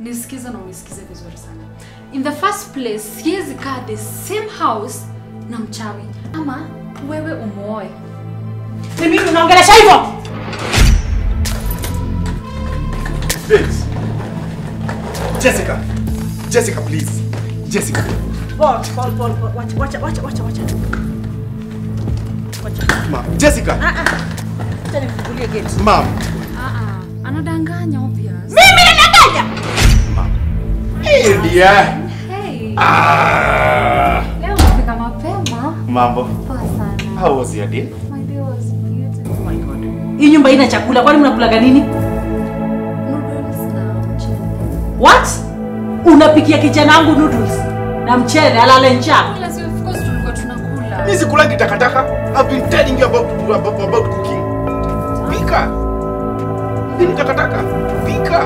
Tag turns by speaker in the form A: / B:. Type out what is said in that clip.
A: nisikize na unisikize vizuri sana. In the first place, siwezi kaa the same house na mchawi ama wewe umuoe.
B: Ni mimi unaongelesha hivyo?
C: Jessica. Jessica, please. Jessica.
B: Paul, Paul, Paul, Paul. Wacha, wacha, wacha, wacha, wacha. Wacha.
C: Ma'am. Jessica.
B: Ah, ah. Acha nifungulie gate.
C: Ma.
A: Ah ah, anadanganya obvious.
B: Ninadanganya?
C: Hey, dear.
A: Hey,
C: Ah.
A: leo umefika mapema.
C: Mambo.
A: Poa sana.
C: How was your day?
A: My day was beautiful.
B: Oh my God. Hii nyumba ina chakula, kwani mnakulaga nini?
A: Noodles na mchele.
B: What? Unapikia kijana wangu noodles na mchele alale njaa?
A: Kula si of course tulikuwa tunakula.
C: Mimi sikulangi takataka. I've been telling you about, about, about cooking. Pika. Mimi ni takataka. Pika.